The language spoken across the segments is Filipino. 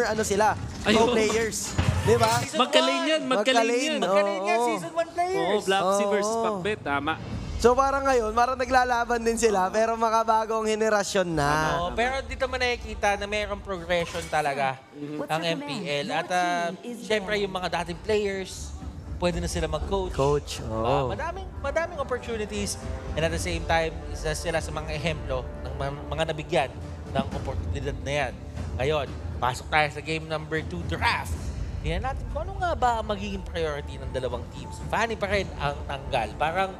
former ano sila, pro Ayun. players. Di ba? Magka-lane yan, magka-lane yan. Magka-lane, Magaling yan, Oo. season 1 players. Oo, Blapsy Oo. versus Pacbet, tama. So parang ngayon, parang naglalaban din sila, pero makabagong henerasyon na. Oo, pero dito mo nakikita na mayroong progression talaga ang MPL. At uh, syempre yung mga dating players, pwede na sila mag-coach. Coach, Ah, oo. madaming, madaming opportunities and at the same time, isa sila sa mga ehemplo ng mga, mga nabigyan ng oportunidad na yan. Ngayon, pasok tayo sa game number 2, draft. Tingnan natin kung ano nga ba ang magiging priority ng dalawang teams. Fanny pa rin ang tanggal. Parang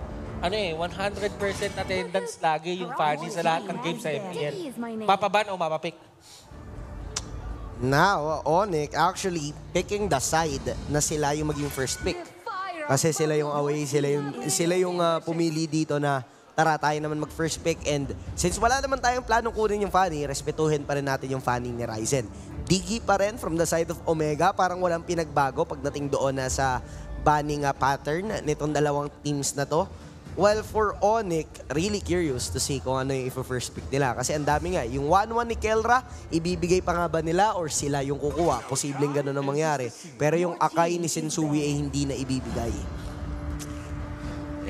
ano eh, 100% attendance lagi yung Fanny sa lahat ng games sa MPL. Papaban o mapapik? Now, Onyx actually picking the side na sila yung maging first pick. Kasi sila yung away, sila yung, sila yung ah, pumili dito na tara tayo naman mag first pick and since wala naman tayong planong kunin yung Fanny, respetuhin pa rin natin yung Fanny ni Ryzen. Digi pa rin from the side of Omega, parang walang pinagbago pagdating doon na sa banning ah, pattern nitong dalawang teams na to. Well, for Onyx, really curious to see kung ano yung i-first pick nila. Kasi ang dami nga, yung 1-1 ni Kelra, ibibigay pa nga ba nila or sila yung kukuha? Posibleng ganun ang mangyari. Pero yung Akai ni Sensui ay hindi na ibibigay.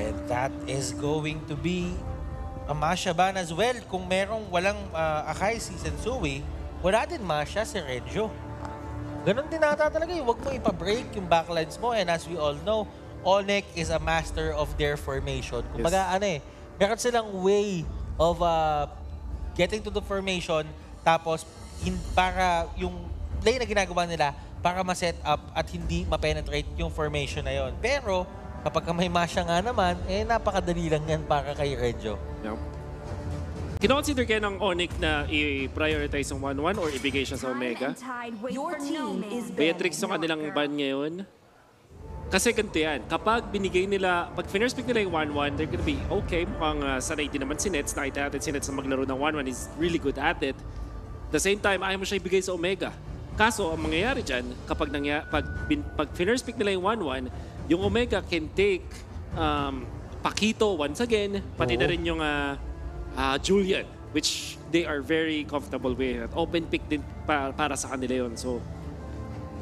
And that is going to be a Masha ban as well. Kung merong walang uh, Akai si Sensui, wala din Masha si Renjo. Ganon din nata talaga eh. Huwag mo ipa-break yung backlines mo. And as we all know, Onyx is a master of their formation. Kumbaga, ano eh, meron silang way of uh, getting to the formation tapos in, para yung play na ginagawa nila para ma-set up at hindi ma-penetrate yung formation na yon. Pero kapag ka may masya nga naman, eh napakadali lang yan para kay Renjo. Yeah. Kinoconsider kaya ng Onyx na i-prioritize yung 1-1 or ibigay siya sa Omega? Your team is Beatrix yung kanilang ban ngayon. Kasi ganito yan, kapag binigay nila, pag first pick nila yung 1-1, they're gonna be okay. Mukhang uh, sanay din naman si Nets. Nakita natin si Nets na maglaro ng 1-1 is really good at it. The same time, ayaw mo siya ibigay sa Omega. Kaso, ang mangyayari dyan, kapag, nangya, pag, bin, pag first pick nila yung 1-1, yung Omega can take um, Pakito once again, pati na Oo. rin yung uh, uh, Julian, which they are very comfortable with. At open pick din pa- para sa kanila yon So,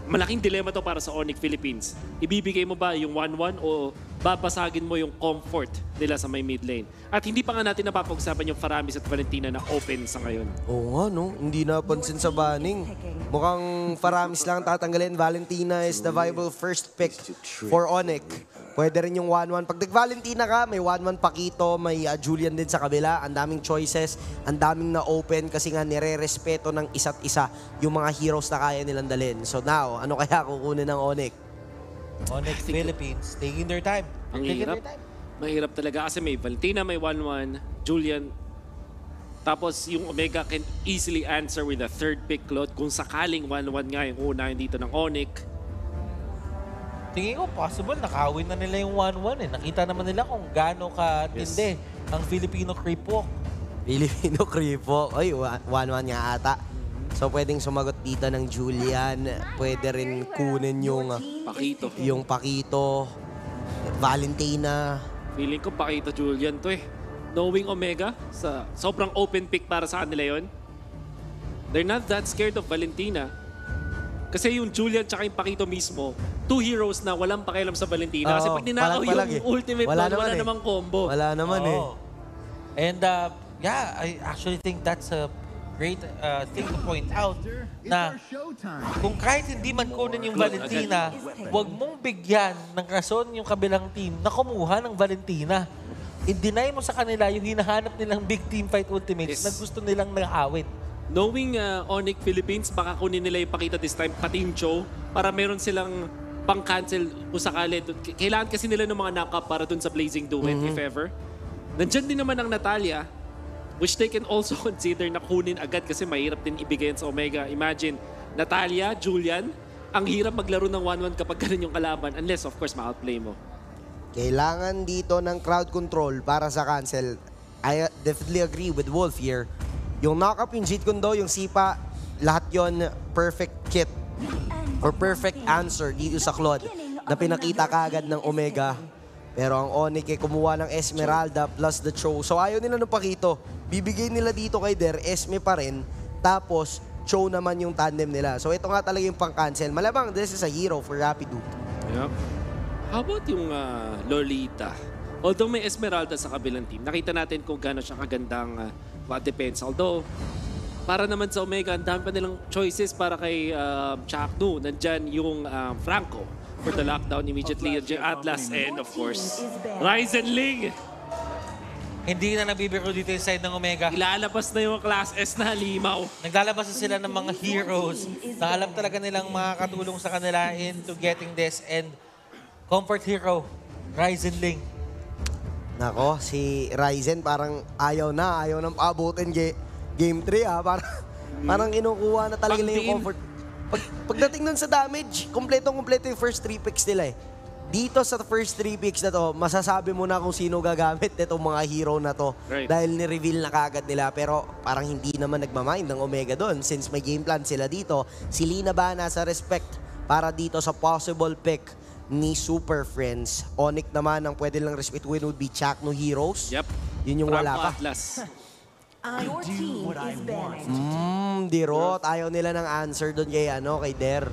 malaking dilema to para sa Onyx Philippines. Ibibigay mo ba yung 1-1 o babasagin mo yung comfort nila sa may mid lane? At hindi pa nga natin napapag-usapan yung Faramis at Valentina na open sa ngayon. Oo nga, no? Hindi napansin sa banning. Mukhang Faramis lang tatanggalin. Valentina is the viable first pick for Onyx. Pwede rin yung 1-1. Pag nag-Valentina ka, may 1-1 Pakito, may uh, Julian din sa kabila. Ang daming choices, ang daming na-open kasi nga nire-respeto ng isa't isa yung mga heroes na kaya nilang dalhin. So now, ano kaya kukunin ng Onyx? Onyx Philippines, taking their time. Ang taking hirap. their time. Mahirap talaga kasi may Valentina, may 1-1, Julian. Tapos yung Omega can easily answer with a third pick load kung sakaling 1-1 nga yung unahin dito ng Onyx. Tingin ko possible nakawin na nila yung 1-1 eh. Nakita naman nila kung gaano katindi ang Filipino creep walk. Filipino Kripo. Ay, 1-1 nga ata. So pwedeng sumagot dito ng Julian. Pwede rin kunin yung Pakito. yung Pakito, Valentina. Feeling ko Pakito Julian to eh. Knowing Omega, sa sobrang open pick para sa kanila yon. They're not that scared of Valentina. Kasi yung Julian tsaka yung Pakito mismo, two heroes na walang pakialam sa Valentina. Kasi Oo, pag ninakaw palag- palag yung eh. ultimate Wala wala, naman wala eh. namang combo. Wala naman eh. Oo. And uh, yeah, I actually think that's a great uh, thing to point out na kung kahit hindi man kunin yung Valentina, wag mong bigyan ng rason yung kabilang team na kumuha ng Valentina. I-deny mo sa kanila yung hinahanap nilang big team fight ultimates Yes. na gusto nilang nakawit. Knowing uh, Onyx Philippines, baka kunin nila yung Pakita this time, pati yung Cho, para meron silang pang-cancel kung sakali. Kailangan kasi nila ng mga knock-up para dun sa Blazing Duet, if ever. Nandyan din naman ang Natalia, which they can also consider na kunin agad kasi mahirap din ibigay sa Omega. Imagine, Natalia, Julian, ang hirap maglaro ng 1-1 kapag ganun yung kalaban, unless of course ma-outplay mo. Kailangan dito ng crowd control para sa cancel. I uh, definitely agree with Wolf here. Yung knock-up, yung Jeet Kundo, yung Sipa, lahat yon perfect kit or perfect answer dito sa Claude na pinakita kaagad ng Omega. Pero ang ay kumuha ng Esmeralda plus the Cho. So ayaw nila ng Pakito. Bibigay nila dito kay Der, Esme pa rin. Tapos, Cho naman yung tandem nila. So ito nga talaga yung pang-cancel. Malabang, this is a hero for Rapidu. Yep. How about yung ah, Lolita? Although may Esmeralda sa kabilang team, nakita natin kung gaano siya kagandang uh, defense. Although, para naman sa Omega, ang dami pa nilang choices para kay uh, Chaknu. Nandyan yung ah, Franco for the lockdown immediately. Nandyan Atlas and of course, Ryzen Ling. Hindi na nabibiro dito yung side ng Omega. Ilalabas na yung Class S na halimaw. Naglalabas na sila ng mga heroes na alam talaga nilang makakatulong sa kanila into getting this and comfort hero, Ryzen Ling. Nako, si Ryzen parang ayaw na, ayaw nang paabutin game 3 ah. Parang, parang kinukuha na talaga nila yung comfort. Pag, pagdating nun sa damage, kompletong-kompleto yung first 3 picks nila eh. Dito sa first 3 picks na to, masasabi mo na kung sino gagamit itong mga hero na to. Right. Dahil ni-reveal na kagad nila. Pero parang hindi naman nagmamind ng Omega doon since may game plan sila dito. Si Lina ba nasa respect para dito sa possible pick ni Super Friends. Onyx naman ang pwede lang respetuin would be Chakno Heroes. Yep. Yun yung wala Franco pa. Atlas. Your team is banished. Hmm, dirot. Ayaw nila ng answer doon kay, ano, kay Der.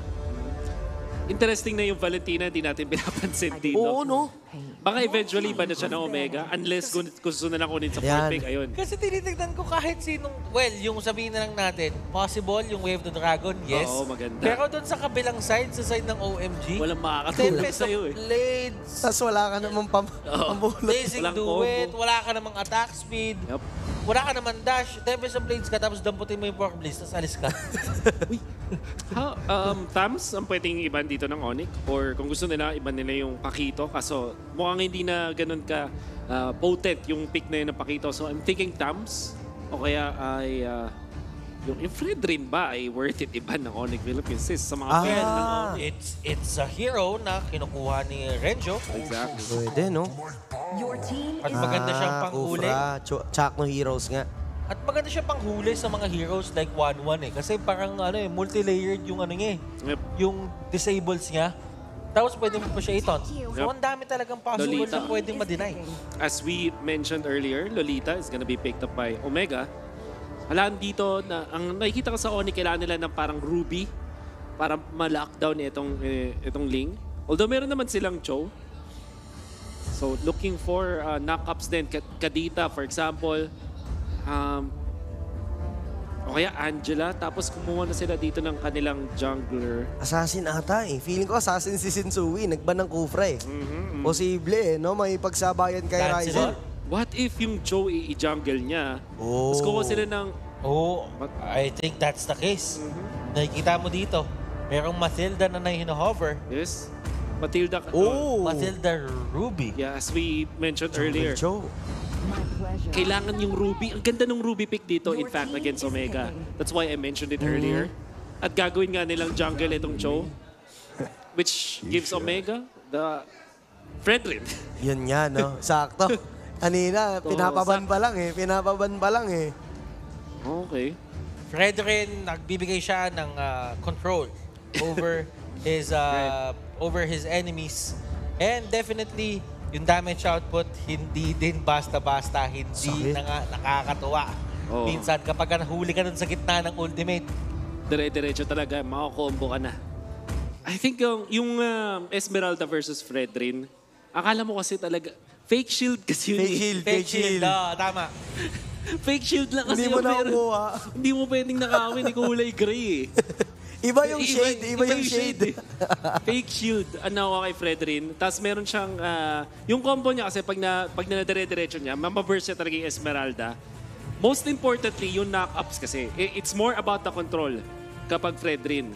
Interesting na yung Valentina, hindi natin pinapansin dito. Oo, no? Baka eventually iba na siya ng Omega unless kung gusto na lang kunin sa Yan. fourth pick. Ayun. Kasi tinitignan ko kahit sinong, well, yung sabihin na lang natin, possible yung Wave the Dragon, yes. Oo, maganda. Pero doon sa kabilang side, sa side ng OMG, Walang makakatulong Tempest of sa'yo eh. Blades, Tapos wala ka namang pam pambulot. Blazing Walang Duet, wala ka namang attack speed, Yup. Wala ka namang dash, Tempest of Blades ka, tapos damputin mo yung Pork Blades, tapos alis ka. How, um, Thams ang pwedeng iban dito ng Onyx? Or kung gusto nila, iban nila yung Pakito. Kaso mukhang hindi na ganun ka uh, potent yung pick na yun ng Pakito. So I'm thinking Thams. O kaya ay... uh, yung, yung Fred rin ba ay worth it iban ng Onyx Philippines sis, sa mga Ah. fan ng Onyx? it's it's a hero na kinukuha ni Renjo. Exactly. Pwede, no? Your team At maganda siyang Ah, panghuli. Kufra, Ch- Chakno Heroes nga. At maganda siya panghuli sa mga heroes like 1-1 eh. Kasi parang ano eh, multi-layered yung ano niya eh. Yep. Yung disables niya. Tapos pwede mo pa siya iton. So Yep. ang dami talagang possible Lolita. na pwedeng ma-deny. As we mentioned earlier, Lolita is gonna be picked up by Omega. Halaan dito na ang nakikita ko sa Oni kailangan nila ng parang Ruby para ma-lockdown itong eh, itong Ling. Although meron naman silang Cho. So looking for uh, knock-ups din Ka- Kadita for example. Um, o kaya Angela tapos kumuha na sila dito ng kanilang jungler. Assassin ata eh. Feeling ko assassin si Shinsui. Nagban ng Kufra eh. Mhm, mhm. Posible eh, no? May pagsabayan kay Ryzen. What if yung Cho i- i-jungle niya? Oh. Tapos kuha sila ng Oh, I think that's the case. Nakikita mo dito, merong Matilda na nahino-hover. Yes. Matilda. Oh. Matilda Ruby. Yeah, as we mentioned earlier, Cho. my pleasure. kailangan yung Ruby. Ang ganda ng Ruby pick dito, in fact, against Omega. That's why I mentioned it earlier. At gagawin nga nilang jungle itong Cho, which gives Omega the Fredrin. Yun nga, no? Sakto. Kanina, pinapaban pa lang eh. Pinapaban pa lang eh. Okay. Fredrin, nagbibigay siya ng ah, control over his uh, over his enemies. And definitely, yung damage output, hindi din basta-basta, hindi Sakit. na nga nakakatuwa. Oo. Minsan, kapag nahuli ka nun sa gitna ng ultimate, Dire-diretso talaga, makakombo ka na. I think yung, yung um, Esmeralda versus Fredrin, akala mo kasi talaga, fake shield kasi yun. Fake eh. shield, fake fake shield. shield. ah, tama. Fake shield lang kasi Hindi mo meron. nakukuha. Hindi mo pwedeng nakawin, eh, kulay gray eh. Iba yung shade, iba, yung shade. eh. Fake shield ang nakuha kay Fredrin. Tapos meron siyang, ah, yung combo niya kasi pag, na, pag dinadire-diretso niya, mamaburst niya talaga yung Esmeralda. Most importantly, yung knock-ups kasi. I- It's more about the control kapag Fredrin.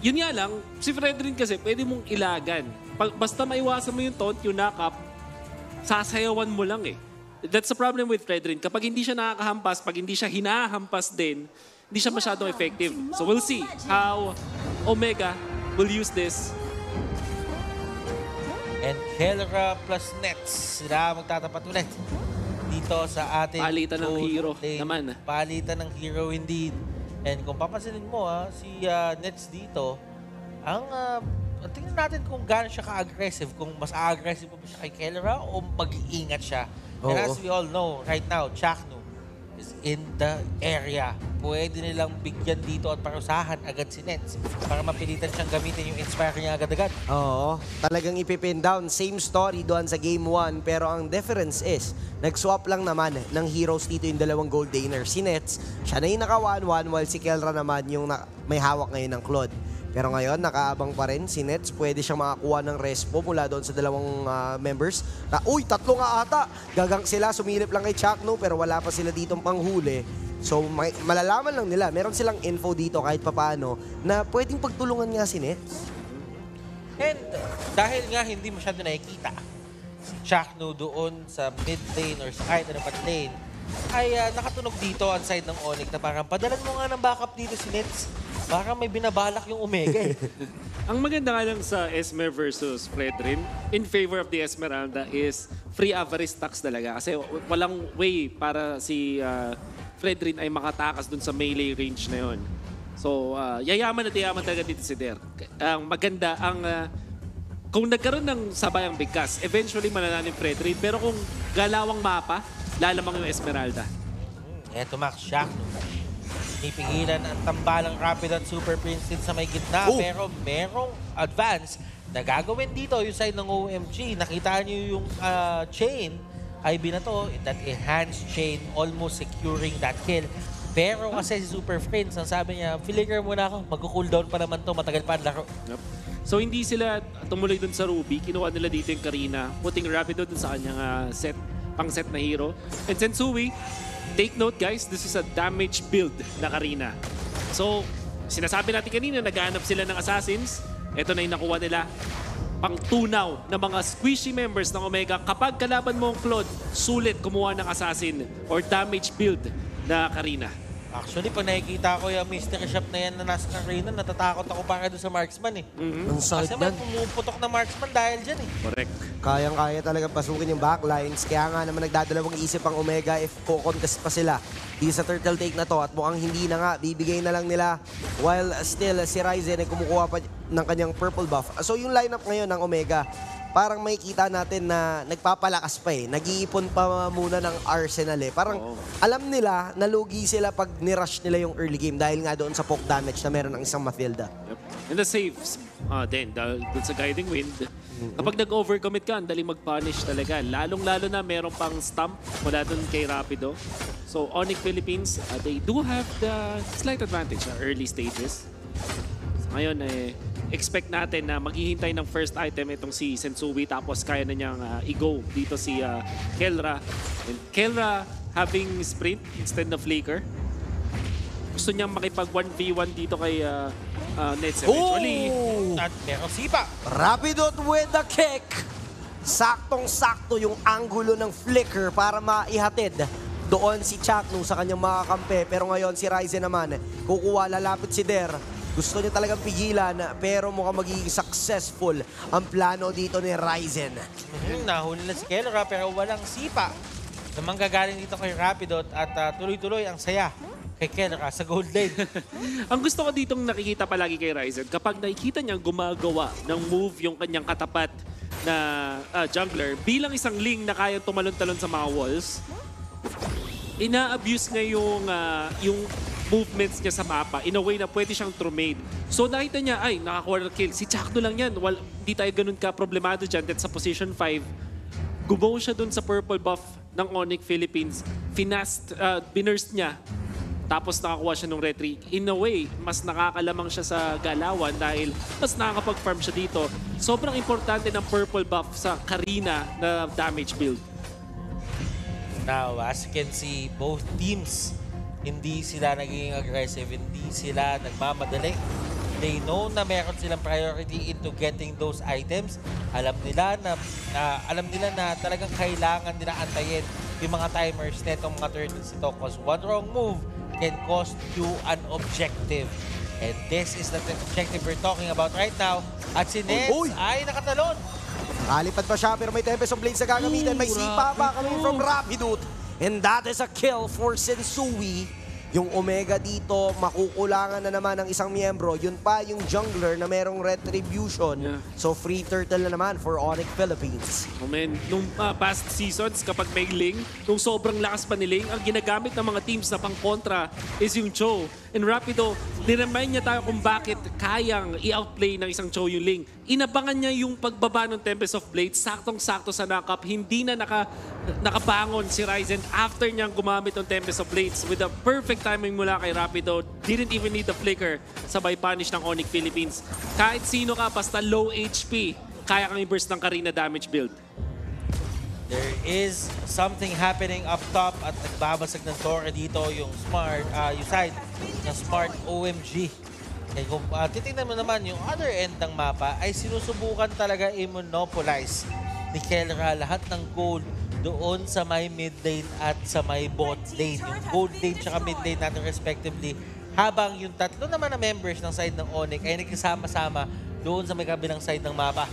Yun nga lang, si Fredrin kasi pwede mong ilagan. Pag, basta maiwasan mo yung taunt, yung knock-up, sasayawan mo lang eh. That's the problem with Fredrin. Kapag hindi siya nakakahampas, pag hindi siya hinahampas din, hindi siya masyadong effective. So we'll see how Omega will use this. And Helra plus Nets, sila magtatapat ulit dito sa ating Palitan ng hero lane. naman. Palitan ng hero indeed. And kung papansinin mo, ha, si ah, Nets dito, ang uh, tingnan natin kung gaano siya ka-aggressive. Kung mas aggressive pa ba siya kay Kelra o mag-iingat siya. And Oo. as we all know, right now, Chaknu is in the area pwede nilang bigyan dito at parusahan agad si Nets para mapilitan siyang gamitin yung Inspire niya agad-agad. Oo, talagang ipipin down. Same story doon sa game 1. Pero ang difference is, nag-swap lang naman ng heroes dito yung dalawang gold laner. Si Nets, siya na yung naka 1-1 while si Kelra naman yung na- may hawak ngayon ng Claude. Pero ngayon, nakaabang pa rin si Nets. Pwede siyang makakuha ng respo mula doon sa dalawang ah, members. Na, uy, tatlo nga ata. Gagang sila, sumilip lang kay Chakno pero wala pa sila ditong panghuli. So, malalaman lang nila. Meron silang info dito kahit papaano na pwedeng pagtulungan nga si Nets. And dahil nga hindi masyado nakikita si Chakno doon sa mid lane or sa kahit ano pat lane, ay ah, nakatunog dito on side ng Onyx na parang padalan mo nga ng backup dito si Nets. Parang may binabalak yung Omega eh. Ang maganda nga lang sa Esmer versus Fredrin, in favor of the Esmeralda is free average stacks talaga. Kasi walang way para si uh, Fredrin ay makatakas dun sa melee range na yon. So, uh, yayaman at yayaman talaga dito si Der. Ang maganda, ang uh, kung nagkaroon ng sabayang bigkas, eventually mananalo yung Fredrin. Pero kung galawang mapa, lalamang yung Esmeralda. Eto Max Chakno. Pinipigilan ang tambalang Rapid at Super Prince din sa may gitna. Oh. Pero merong advance na gagawin dito yung side ng OMG. Nakita niyo yung ah, chain ay binato. That enhanced chain almost securing that kill. Pero kasi si Super Prince, ang sabi niya, filiger muna ako. Magko-cooldown pa naman to. Matagal pa ang laro. Yep. So hindi sila tumuloy dun sa Ruby, kinuha nila dito yung Karina, putting Rapido dun sa kanyang ah, set, pang set na hero. And Sensui, take note guys, this is a damage build na Karina. So, sinasabi natin kanina, naghahanap sila ng assassins. Ito na yung nakuha nila pang tunaw ng mga squishy members ng Omega. Kapag kalaban mo ang Claude, sulit kumuha ng assassin or damage build na Karina. Actually, pag nakikita ko yung mystery shop na yan na nasa arena, natatakot ako para doon sa marksman eh. Ang sakit Kasi may yan. pumuputok na marksman dahil dyan eh. Correct. Kayang-kaya talaga pasukin yung backlines. Kaya nga naman nagdadalawang isip ang Omega if kukontest pa sila. Di sa turtle take na to at mukhang hindi na nga. Bibigay na lang nila while still si Ryzen ay kumukuha pa ng kanyang purple buff. So yung lineup ngayon ng Omega, parang makikita natin na nagpapalakas pa eh. Nag-iipon pa muna ng Arsenal eh. Parang Oo. alam nila na lugi sila pag nirush nila yung early game dahil nga doon sa poke damage na meron ng isang Mathilda. Yep. And the saves uh, din, dahil dun sa Guiding Wind, kapag nag-overcommit ka, ang daling mag-punish talaga. Lalong-lalo na meron pang stump mula dun kay Rapido. So, Onyx Philippines, uh, they do have the slight advantage sa early stages. So, ngayon, eh, expect natin na maghihintay ng first item itong si Sensui tapos kaya na niyang uh, i-go dito si uh, Kelra. And Kelra having sprint instead of flicker. Gusto niyang makipag 1v1 dito kay uh, uh, Nets eventually. Oh! At meron sipa. Rapidot with the kick. Saktong-sakto yung angulo ng flicker para maihatid doon si Chakno sa kanyang mga kampe. Pero ngayon si Ryzen naman, kukuha, lalapit si Der. Gusto niya talagang pigilan pero mukhang magiging successful ang plano dito ni Ryzen. Hmm, nahuli na si Kelra pero walang sipa na manggagaling dito kay Rapidot at ah, tuloy-tuloy ang saya kay Kelra sa gold lane. Ang gusto ko ditong nakikita palagi kay Ryzen, kapag nakikita niyang gumagawa ng move yung kanyang katapat na ah, jungler, bilang isang ling na kayang tumalon-talon sa mga walls, ina-abuse niya yung, ah, yung movements niya sa mapa in a way na pwede siyang trumade. So nakita niya, ay, nakakuha ng kill. Si Chakno lang yan. Wal, di tayo ganun ka problemado dyan. That sa position 5, gumawa siya dun sa purple buff ng Onyx Philippines. Finast, uh, binurst niya. Tapos nakakuha siya ng retry. In a way, mas nakakalamang siya sa galawan dahil mas nakakapag-farm siya dito. Sobrang importante ng purple buff sa Karina na damage build. Now, as you can see, both teams, hindi sila naging aggressive, hindi sila nagmamadali. They know na meron silang priority into getting those items. Alam nila na, na alam nila na talagang kailangan nila antayin yung mga timers netong mga turtles ito because one wrong move can cost you an objective. And this is the objective we're talking about right now. At si Nets Uy! ay nakatalon. Kalipad pa siya pero may Tempest of Blades na gagamitin. May sipa pa coming from Rapidot. And that is a kill for Sensui. Yung Omega dito, makukulangan na naman ng isang miyembro. Yun pa yung jungler na merong retribution. Yeah. So free turtle na naman for Onyx Philippines. Oh man, nung ah, past seasons, kapag may Ling, nung sobrang lakas pa ni Ling, ang ginagamit ng mga teams na pang-kontra is yung Cho. And Rapido, niremind niya tayo kung bakit kayang i-outplay ng isang Cho yung Ling. Inabangan niya yung pagbaba ng Tempest of Blades, saktong-sakto sa knock-up. Hindi na naka, nakabangon si Ryzen after niyang gumamit ng Tempest of Blades with a perfect timing mula kay Rapido. Didn't even need the flicker sabay punish ng Onyx Philippines. Kahit sino ka, basta low HP, kaya kang i-burst ng Karina damage build. There is something happening up top at nagbabasag ng Torre dito yung smart, ah, yung side ng smart OMG. Kaya kung uh, titingnan mo naman yung other end ng mapa ay sinusubukan talaga i-monopolize ni Kelra lahat ng gold doon sa may mid lane at sa may bot lane. Yung gold lane tsaka mid lane natin respectively. Habang yung tatlo naman na members ng side ng Onyx ay nagsasama-sama doon sa may kabilang side ng mapa.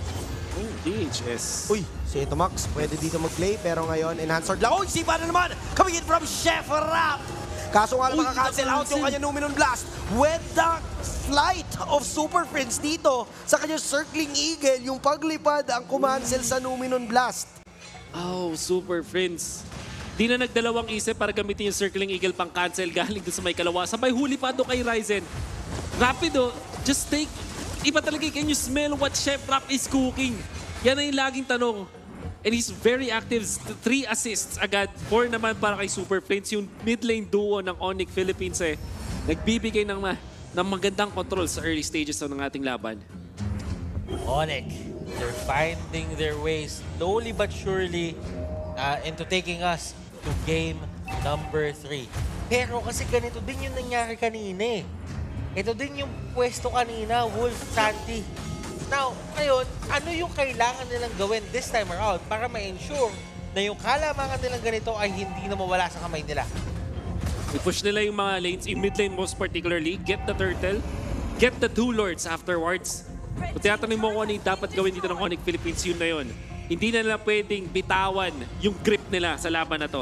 Oh, DHS. Uy, si Ito Max, pwede dito mag-play, pero ngayon, enhanced sword lang. Uy, sipa na naman! Coming in from Chef Rap! Kaso nga Uy, makakancel out yung nakacancel. kanya Numinon Blast with the flight of Super Friends dito sa kanya Circling Eagle, yung paglipad ang kumancel sa Numinon Blast. Oh, super friends. Di na nagdalawang isip para gamitin yung Circling Eagle pang cancel galing doon sa may kalawa. Sabay huli pa doon kay Ryzen. Rapido, just take... Iba talaga, can you smell what Chef Rap is cooking? Yan na yung laging tanong. And he's very active. Three assists agad. Four naman para kay Super Friends. Yung mid lane duo ng Onyx Philippines eh. Nagbibigay ng, ng magandang control sa early stages ng ating laban. Onyx, they're finding their way slowly but surely uh, into taking us to game number 3. Pero kasi ganito din yung nangyari kanina eh. Ito din yung pwesto kanina, Wolf Santi. Now, ngayon, ano yung kailangan nilang gawin this time around para ma-ensure na yung kalamangan nilang ganito ay hindi na mawala sa kamay nila? I-push nila yung mga lanes, in mid lane most particularly, get the turtle, get the two lords afterwards. Kung tinatanong mo kung ano dapat gawin dito ng Onyx Philippines, yun na yun. Hindi na nila pwedeng bitawan yung grip nila sa laban na to.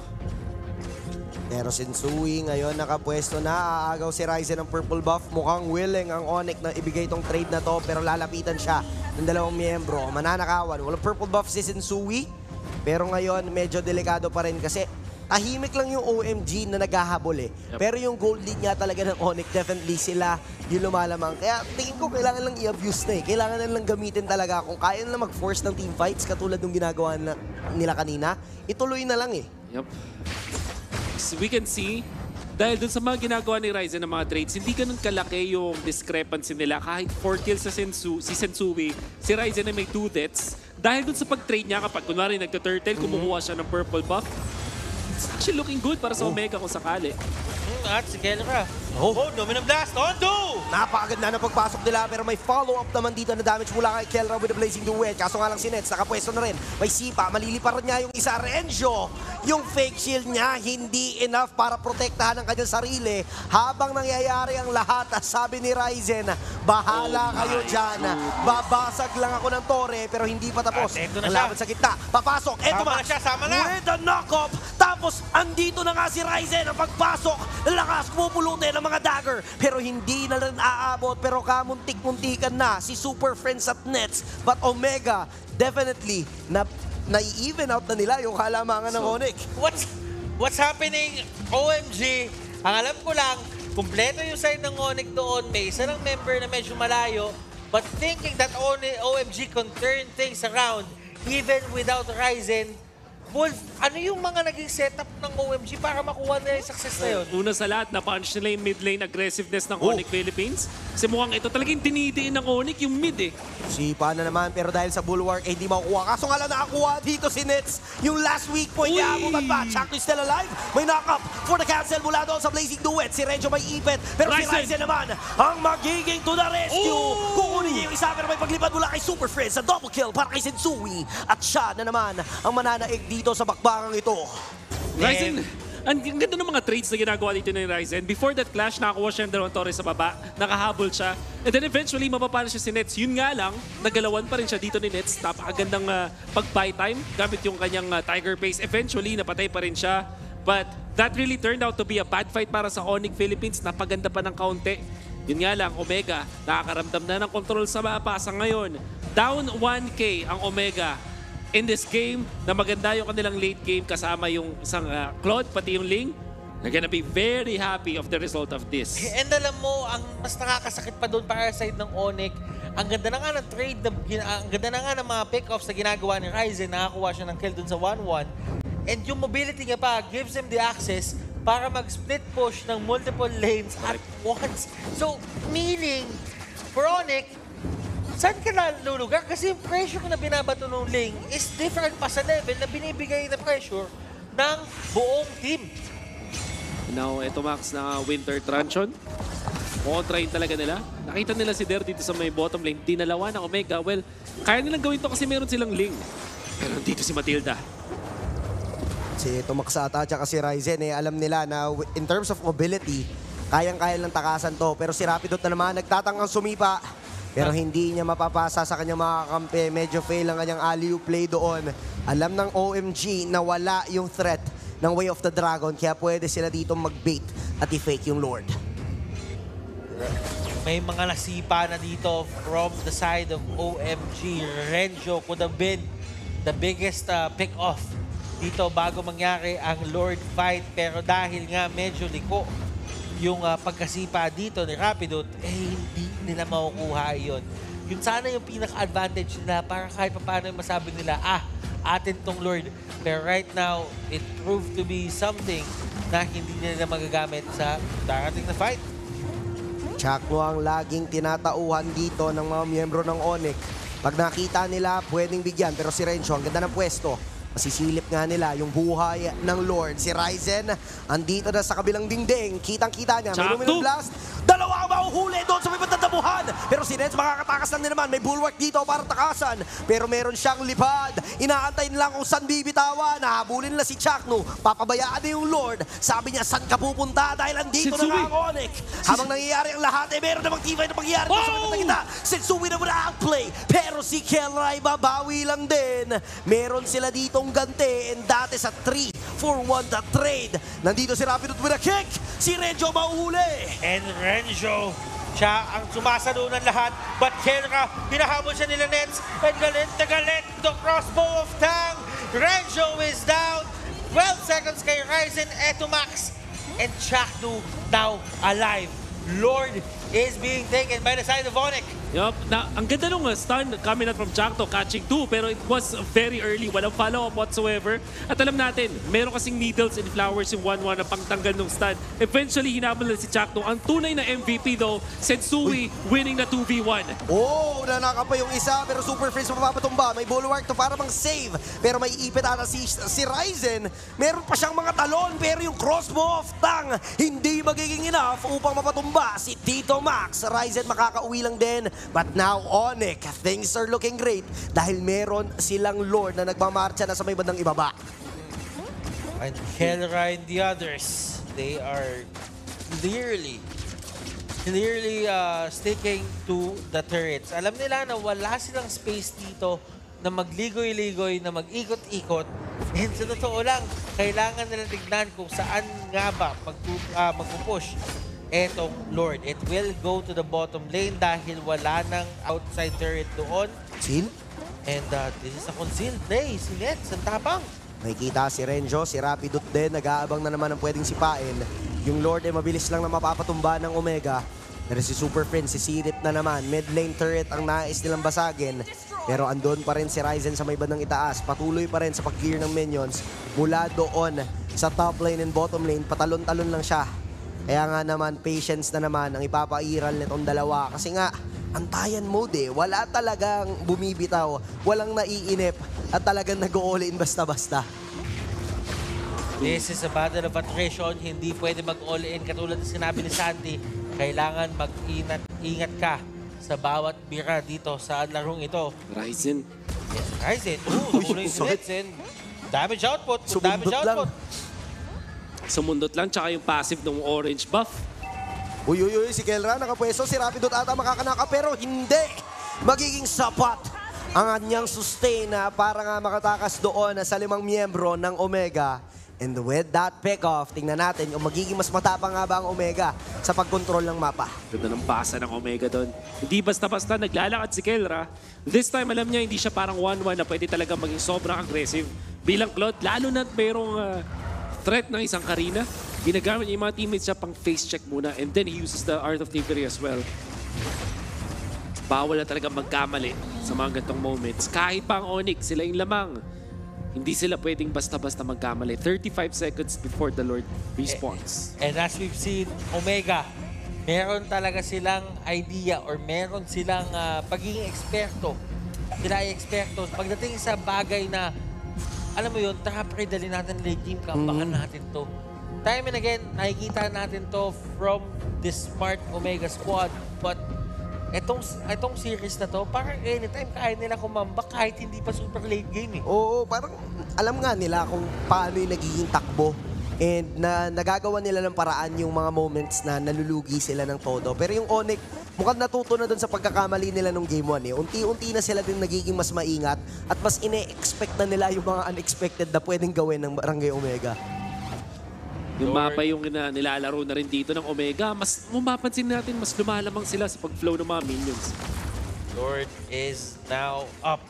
Pero Sensui ngayon nakapwesto na, aagaw si Ryzen ng purple buff. Mukhang willing ang Onyx na ibigay itong trade na to pero lalapitan siya ng dalawang miyembro. Mananakawan. Walang purple buff si Sensui. Pero ngayon medyo delikado pa rin kasi tahimik lang yung OMG na naghahabol eh. Yep. Pero yung gold lead nga talaga ng Onyx, definitely sila yung lumalamang. Kaya tingin ko kailangan lang i-abuse na eh. Kailangan na lang gamitin talaga. Kung kaya na mag-force ng team fights katulad ng ginagawa na, nila kanina, ituloy na lang eh. Yep. So we can see, dahil dun sa mga ginagawa ni Ryzen ng mga trades, hindi ganun kalaki yung discrepancy nila. Kahit 4 kills sa Sensu, si Sensui, si Ryzen ay may 2 deaths. Dahil dun sa pag-trade niya, kapag kunwari nagka-turtle, kumukuha siya ng purple buff, actually looking good para sa Omega kung sakali. Hmm, at si Kelra. Oh, oh Dominant Blast, on two! Napakaganda na pagpasok nila pero may follow-up naman dito na damage mula kay Kelra with the Blazing Duet. Kaso nga lang si Nets, nakapwesto na rin. May sipa, malilipar niya yung isa. Renjo, yung fake shield niya, hindi enough para protektahan ang kanyang sarili. Habang nangyayari ang lahat, sabi ni Ryzen, bahala Oh kayo dyan. Babasag lang ako ng tore pero hindi pa tapos. At na laban sa gitna, papasok. Eto Sama na siya, sama na. With the knock-off. Tapos, andito na nga si Ryzen ang pagpasok. Lakas, pupulutin ng mga dagger. Pero hindi na rin aabot. Pero kamuntik-muntikan na si Super Friends at Nets. But Omega, definitely, na nai-even out na nila yung kalamangan ng So- Onyx. What's what's happening? OMG. Ang alam ko lang, kumpleto yung side ng Onyx doon. May isa ng member na medyo malayo. But thinking that Oni- OMG can turn things around even without Ryzen, Wolf, ano yung mga naging setup ng OMG para makuha nila yung success na yun? Una sa lahat, na-punch nila yung mid lane aggressiveness ng Oh. Onyx Philippines. Kasi mukhang ito talagang tinidiin ng Onyx yung mid eh. Sipa na naman, pero dahil sa bulwark, eh, hindi makukuha. Kaso nga lang nakakuha dito si Nets. Yung last week point niya, abutan pa. Chuck is still alive. May knock-up for the cancel mula doon sa Blazing Duet. Si Renjo may ipit. Pero si Ryzen! Ryzen naman, ang magiging to the rescue. Oh! Kukunin niya yung isa, pero may paglipad mula kay Super Friends sa double kill para kay Sensui. At siya na naman ang mananaig dito sa bakbakangang ito. Ryzen, ang ganda ng mga trades na ginagawa dito ni Ryzen. Before that clash, nakakuha siya ng dalawang torres sa baba, nakahabol siya. And then eventually, mapapala siya si Nets. Yun nga lang, nagalawan pa rin siya dito ni Nets. Napakagandang uh, pag-buy time gamit yung kanyang uh, Tiger Pace. Eventually, napatay pa rin siya. But that really turned out to be a bad fight para sa Onyx Philippines. Napaganda pa ng kaunti. Yun nga lang, Omega, nakakaramdam na ng control sa mapa. Sa ngayon, down 1K ang Omega in this game na maganda yung kanilang late game kasama yung isang uh, Claude, pati yung Ling. They're gonna be very happy of the result of this. And alam mo, ang mas nakakasakit pa doon para sa side ng Onyx, ang ganda na nga ng trade, na, ang ganda na nga ng mga pick-offs na ginagawa ni Ryzen, nakakuha siya ng kill doon sa 1-1. And yung mobility niya pa gives him the access para mag-split push ng multiple lanes at once. So, meaning, for Onyx, saan ka nalulugar? Kasi yung pressure na binabato ng Ling is different pa sa level na binibigay na pressure ng buong team. Now, ito Max na Winter Truncheon. Kontrahin talaga nila. Nakita nila si Der dito sa may bottom lane. Dinalawa ng Omega. Well, kaya nilang gawin to kasi meron silang Ling. Pero dito si Matilda. Si Tumaksata at si Ryzen, eh, alam nila na in terms of mobility, kayang-kaya lang takasan to. Pero si Rapidot na naman, nagtatangang sumipa. Pero hindi niya mapapasa sa kanyang mga kampi. Medyo fail ang kanyang alley play doon. Alam ng OMG na wala yung threat ng Way of the Dragon. Kaya pwede sila dito mag-bait at i-fake yung Lord. May mga nasipa na dito from the side of OMG. Renjo could have been the biggest uh, pick-off dito bago mangyari ang Lord fight. Pero dahil nga medyo liko yung uh, pagkasipa dito ni Rapidot, eh hindi nila makukuha yon. Yun sana yung pinaka-advantage nila para kahit paano masabi nila, ah, atin tong Lord. Pero right now, it proved to be something na hindi nila magagamit sa darating na fight. Chakno ang laging tinatauhan dito ng mga miyembro ng Onyx. Pag nakita nila, pwedeng bigyan. Pero si Rencho, ang ganda ng pwesto. Masisilip nga nila yung buhay ng Lord. Si Ryzen, andito na sa kabilang dingding. Kitang-kita niya. May luminong blast. Dalawa ang mahuhuli doon sa may patatabuhan. Pero si Renz makakatakas lang din naman. May bulwark dito para takasan. Pero meron siyang lipad. Inaantay lang kung saan bibitawan. Nahabulin nila si Chakno. Papabayaan na yung Lord. Sabi niya, saan ka pupunta? Dahil andito na Sitsui! nga ang Onyx. Habang nangyayari ang lahat, eh, meron namang tibay na pangyayari oh! sa Oh! kita. Sensui na muna ang play. Pero si Kelray babawi lang din. Meron sila ditong gante. And dati sa 3 for 1 na trade. Nandito si Rapidot with a kick. Si Renjo mauhuli. And Renjo, siya ang sumasalo ng lahat. But Kelra, hinahabol siya nila Nets. And galit na galit, the crossbow of Tang. Renjo is down. 12 seconds kay Ryzen, eto Max. And Chakdu now alive. Lord is being taken by the side of Onyx. Yup. Na, ang ganda nung uh, stun coming out from Chakto, catching two, pero it was very early. Walang follow-up whatsoever. At alam natin, meron kasing needles and flowers yung 1-1 na pangtanggal ng stun. Eventually, hinabol na si Chakto. Ang tunay na MVP though, Sensui winning na 2v1. Oh, nanaka pa yung isa pero Super Freeze mapapatumba. May bulwark to para mang save. Pero may ipit ata si, si Ryzen. Meron pa siyang mga talon pero yung crossbow of Tang hindi magiging enough upang mapatumba si Tito Max. Ryzen makakauwi lang din. But now Onyx, things are looking great dahil meron silang Lord na nagmamarcha na sa may bandang ibaba. And Kelra and the others, they are clearly, clearly uh, sticking to the turrets. Alam nila na wala silang space dito na magligoy-ligoy, na mag-ikot-ikot. And sa totoo lang, kailangan nila tignan kung saan nga ba magpu- uh, magpupush etong Lord. It will go to the bottom lane dahil wala nang outside turret doon. Chill. And uh, this is a concealed play. Si Nets, ang tapang. May kita si Renjo, si Rapidot din, nag-aabang na naman ang pwedeng sipain. Yung Lord ay mabilis lang na mapapatumba ng Omega. Pero si Super Friend, si Sirip na naman, mid lane turret ang nais nilang basagin. Pero andun pa rin si Ryzen sa may bandang itaas. Patuloy pa rin sa pag-clear ng minions. Mula doon sa top lane and bottom lane, patalon-talon lang siya. Kaya nga naman, patience na naman ang ipapairal nitong dalawa. Kasi nga, antayan mode eh. Wala talagang bumibitaw, walang naiinip, at talagang nag-all in basta-basta. This is a battle of attrition. Hindi pwede mag-all in. Katulad ng sinabi ni Santi, kailangan mag-ingat ingat ka sa bawat bira dito sa larong ito. Ryzen. Yes, Ryzen. Ooh, nakuloy si and damage output. Sumundot damage lang. output. Sumundot lang, tsaka yung passive ng orange buff. Uy, uy, uy, si Kelra nakapwesto, si Rapidot ata makakanaka, pero hindi magiging sapat ang kanyang sustain na para nga makatakas doon sa limang miyembro ng Omega. And with that pick-off, tingnan natin kung magiging mas matapang nga ba ang Omega sa pagkontrol ng mapa. Ganda ng pasa ng Omega doon. Hindi basta-basta naglalakad si Kelra. This time, alam niya, hindi siya parang 1-1 na pwede talaga maging sobrang aggressive. Bilang Claude, lalo na mayroong ah, threat ng isang Karina, ginagamit niya yung mga teammates siya pang face check muna and then he uses the Art of Thievery as well. Bawal na talaga magkamali sa mga gantong moments. Kahit pa ang Onyx, sila yung lamang. Hindi sila pwedeng basta-basta magkamali. 35 seconds before the Lord respawns. And as we've seen, Omega, meron talaga silang idea or meron silang ah, pagiging eksperto. Sila ay eksperto. Pagdating sa bagay na, alam mo yun, tara pre, dali natin late game, kambakan natin to. Time and again, nakikita natin to from this smart Omega squad. But etong, etong series na to, parang anytime kaya nila kumamba kahit hindi pa super late game eh. Oo, parang alam nga nila kung paano yung nagiging takbo. And na nagagawa nila ng paraan yung mga moments na nalulugi sila ng todo. Pero yung Onyx, mukhang natuto na dun sa pagkakamali nila nung game 1 eh. Unti-unti na sila din nagiging mas maingat at mas ine-expect na nila yung mga unexpected na pwedeng gawin ng Barangay Omega. Yung mapa yung na, nilalaro na rin dito ng Omega, mas mapapansin natin, mas lumalamang sila sa pag-flow ng mga minions. Lord is now up.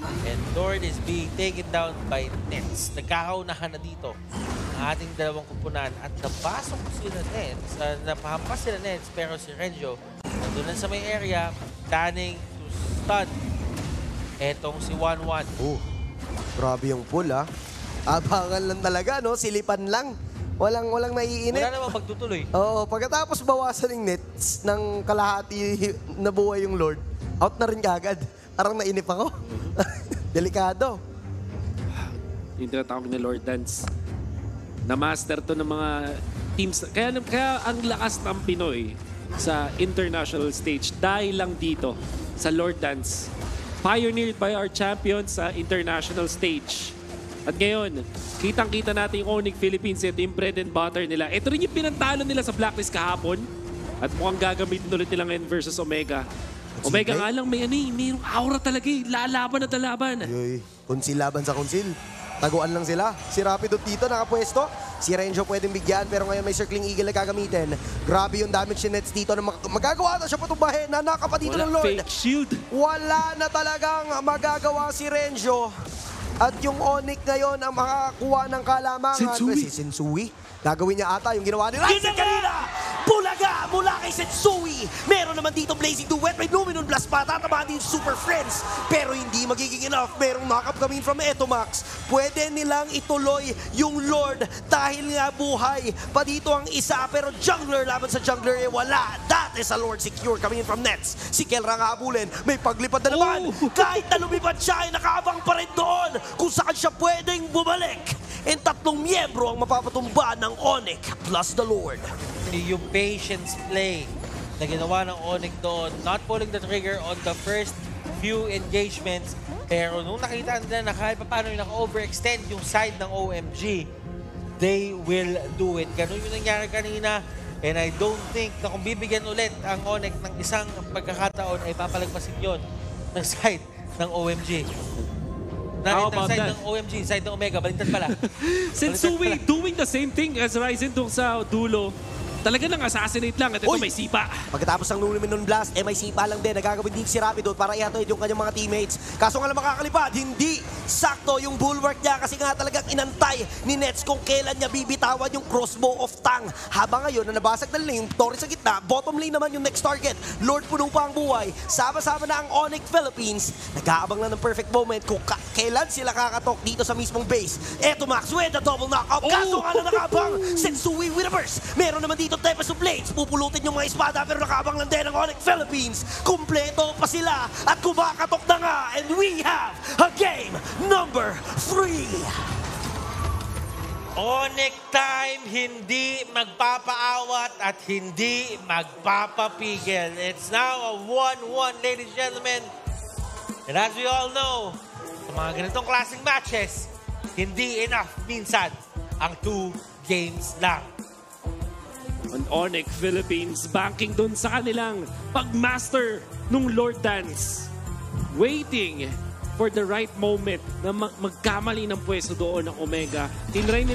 And Lord is being taken down by Nets. Nagkakaunahan na dito ang ating dalawang kupunan at napasok sila Nets. Uh, napahampas sila Nets pero si Renjo nandun lang sa may area planning to stun etong si 1-1. Oh, grabe yung pull ah. Abangan lang talaga, no? Silipan lang. Walang, walang naiinit. Wala namang magtutuloy. Oo, pagkatapos bawasan ng nets ng kalahati na buhay yung Lord, out na rin kagad. Parang nainip ako. Delikado. Yung tinatawag na Lord Dance. Na-master to ng mga teams. Kaya, kaya ang lakas ng Pinoy sa international stage dahil lang dito sa Lord Dance. Pioneered by our champions sa international stage. At ngayon, kitang-kita natin yung Onyx Philippines. Ito yung bread and butter nila. Ito rin yung pinantalo nila sa Blacklist kahapon. At mukhang gagamitin ulit nila ngayon versus Omega. Omega nga lang may ano eh, mayroong aura talaga eh. Lalaban at lalaban. Yoy, kunsil laban sa kunsil. Taguan lang sila. Si Rapido dito nakapwesto. Si Renjo pwedeng bigyan pero ngayon may Circling Eagle na gagamitin. Grabe yung damage ni Nets dito na mag- magagawa na siya patumbahin. Nanaka pa dito Wala ng Lord. fake shield. Wala na talagang magagawa si Renjo. At yung Onyx ngayon ang makakakuha ng kalamangan. Sensui. Si Sensui. Gagawin niya ata yung ginawa ni Ryzen kanina. Bulaga mula kay Sensui. Meron naman dito Blazing Duet. May Luminous Blast pa. Tatamaan din Super Friends. Pero hindi magiging enough. Merong knock-up coming from Etomax. Pwede nilang ituloy yung Lord dahil nga buhay. Pa dito ang isa. Pero jungler laban sa jungler eh wala. That is a Lord secure coming in from Nets. Si Kelra nga habulin. May paglipad na naman. Oh! Kahit na lumipad siya ay nakaabang pa rin doon kung saan siya pwedeng bumalik. And tatlong miyembro ang mapapatumba ng Onyx plus the Lord. yung patience play na ginawa ng Onyx doon, not pulling the trigger on the first few engagements, pero nung nakita nila na kahit pa paano yung naka-overextend yung side ng OMG, they will do it. Ganun yung nangyari kanina. And I don't think na kung bibigyan ulit ang Onyx ng isang pagkakataon ay papalagpasin yon ng side ng OMG. Na, How ng about side that? ng OMG, side ng Omega, baliktad pala. Sensui doing the same thing as Ryzen doon sa dulo. Talaga nang assassinate lang at ito Uy! may sipa. Pagkatapos ng Luminon Blast, MIC pa lang din. Nagagawin din si Rapido para ihatid yung kanyang mga teammates. Kaso nga lang makakalipad, hindi sakto yung bulwark niya kasi nga talagang inantay ni Nets kung kailan niya bibitawan yung crossbow of Tang. Habang ngayon na nabasag na lang yung Torres sa gitna, bottom lane naman yung next target. Lord puno pa ang buhay. Sama-sama na ang Onyx Philippines. Nag-aabang lang ng perfect moment kung ka- kailan sila kakatok dito sa mismong base. Eto Max with the double knockout. Kaso Oh! nga lang nakabang Sensui with a. Meron naman dito Tempest of Blades. Pupulutin yung mga espada pero nakabang lang din ang Onyx Philippines. Kumpleto pa sila at kumakatok na nga. And we have a game number three. Onyx time, hindi magpapaawat at hindi magpapapigil. It's now a 1-1, ladies and gentlemen. And as we all know, sa mga ganitong klaseng matches, hindi enough minsan ang two games lang. Ang Onyx Philippines banking doon sa kanilang pagmaster nung Lord Dance. Waiting for the right moment na mag- magkamali ng pwesto doon ng Omega. Tinry